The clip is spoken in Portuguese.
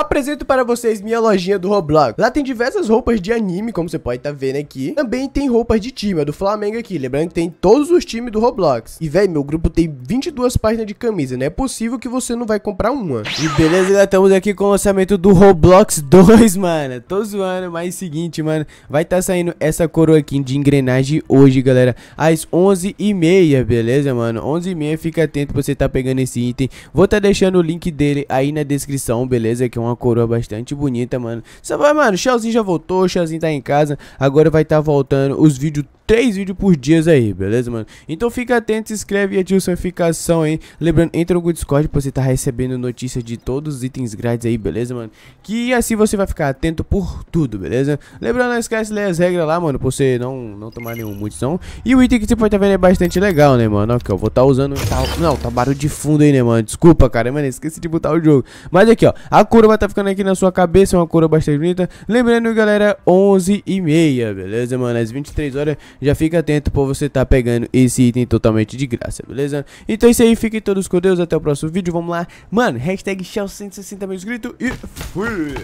Apresento para vocês minha lojinha do Roblox. Lá tem diversas roupas de anime, como você pode estar tá vendo aqui. Também tem roupas de time, a do Flamengo aqui. Lembrando que tem todos os times do Roblox. E, velho, meu grupo tem 22 páginas de camisa. Não é possível que você não vai comprar uma. E beleza, galera, estamos aqui com o lançamento do Roblox 2, mano. Tô zoando, mas é seguinte, mano. Vai estar tá saindo essa coroa aqui de engrenagem hoje, galera. Às 11h30, beleza, mano? 11h30, fica atento pra você tá pegando esse item. Vou tá deixando o link dele aí na descrição, beleza? Que é uma coroa bastante bonita, mano. Só vai, mano, o Shellzinho já voltou, o Shellzinho tá em casa. Agora vai estar tá voltando os vídeos três vídeos por dia aí, beleza, mano? Então fica atento, se inscreve e ativa a notificação aí. Lembrando, entra no Discord pra você tá recebendo notícias de todos os itens grátis aí, beleza, mano? Que assim você vai ficar atento por tudo, beleza? Lembrando, não esquece de ler as regras lá, mano, pra você não, não tomar nenhum munição. E o item que você pode tá vendo é bastante legal, né, mano? Aqui, ó, vou tá usando... Tá, não, tá barulho de fundo aí, né, mano? Desculpa, cara, mano, esqueci de botar o jogo. Mas aqui, ó, a estar tá ficando aqui na sua cabeça, é uma cor bastante bonita. Lembrando, galera, 11 e meia, beleza, mano? Às 23 horas, já fica atento, por você tá pegando esse item totalmente de graça, beleza? Então é isso aí, fiquem todos com Deus, até o próximo vídeo, vamos lá. Mano, hashtag Shell160 mil inscritos e fui!